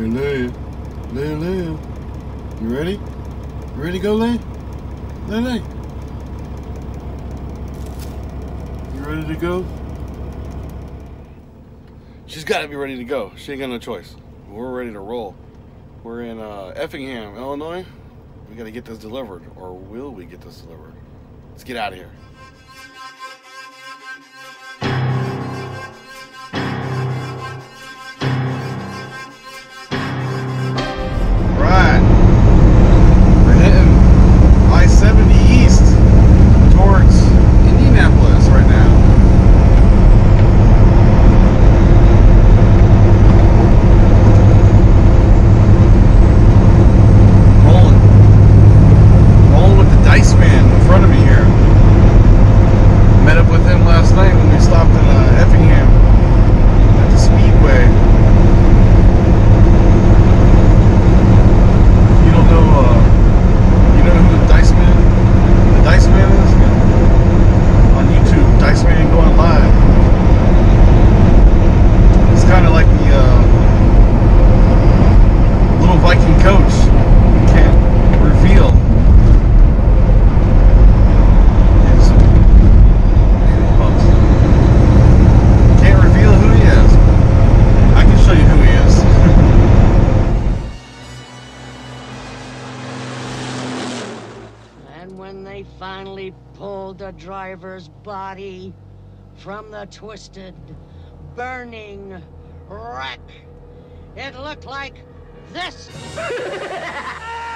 Lay, lay, lay. You ready? You ready to go, lay? Lay, lay. You ready to go? She's got to be ready to go. She ain't got no choice. We're ready to roll. We're in uh, Effingham, Illinois. We got to get this delivered, or will we get this delivered? Let's get out of here. Driver's body from the twisted, burning wreck, it looked like this.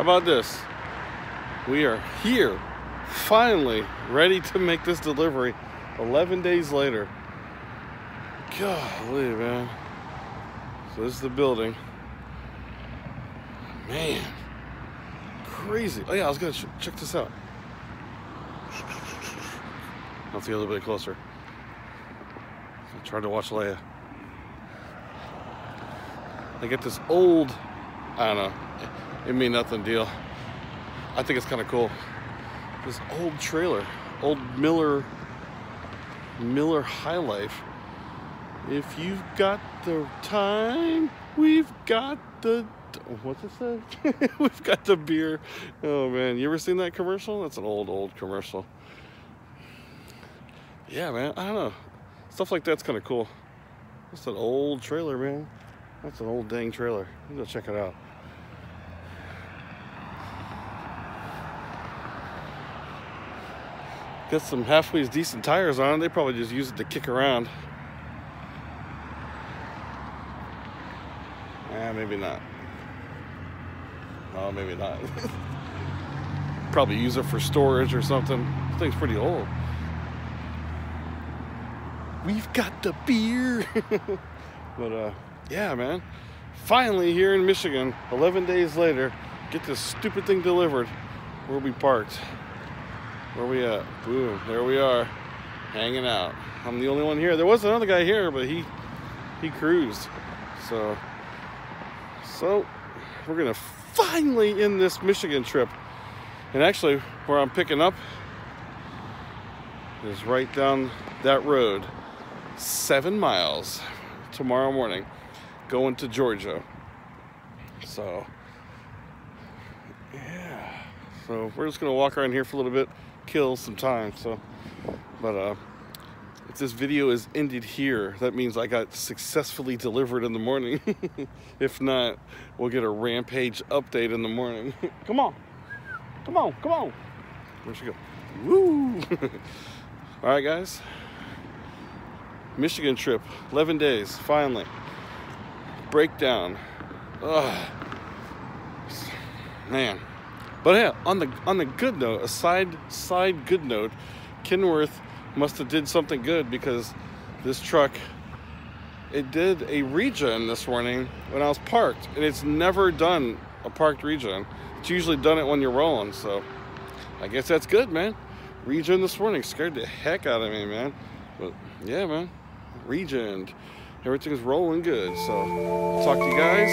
about this? We are here, finally, ready to make this delivery 11 days later. Golly, man. So this is the building. Man. Crazy. Oh yeah, I was gonna ch check this out. Let's get a little bit closer. I tried to watch Leia. They get this old, I don't know, it mean nothing deal. I think it's kind of cool. This old trailer, old Miller, Miller High Life. If you've got the time, we've got the what's it say? we've got the beer. Oh man, you ever seen that commercial? That's an old, old commercial. Yeah, man. I don't know. Stuff like that's kind of cool. That's an old trailer, man. That's an old dang trailer. Go check it out. Got some halfway decent tires on. They probably just use it to kick around. Yeah, maybe not. Oh, maybe not. probably use it for storage or something. This thing's pretty old. We've got the beer. but uh, yeah, man. Finally here in Michigan, 11 days later, get this stupid thing delivered. Where we parked. Where we at? Boom, there we are, hanging out. I'm the only one here. There was another guy here, but he he cruised. So so we're gonna finally end this Michigan trip. And actually, where I'm picking up is right down that road seven miles tomorrow morning going to Georgia. So, yeah. So we're just gonna walk around here for a little bit, kill some time. So, but uh, if this video is ended here, that means I got successfully delivered in the morning. if not, we'll get a rampage update in the morning. come on, come on, come on. Where'd she go? Woo! All right, guys. Michigan trip, 11 days, finally. Breakdown. Ugh. Man. But yeah, on the on the good note, a side side good note, Kenworth must have did something good because this truck it did a regen this morning when I was parked, and it's never done a parked regen. It's usually done it when you're rolling, so I guess that's good, man. Regen this morning scared the heck out of me, man. But yeah, man regened everything is rolling good. So talk to you guys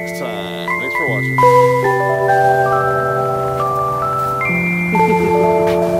next time. Thanks for watching.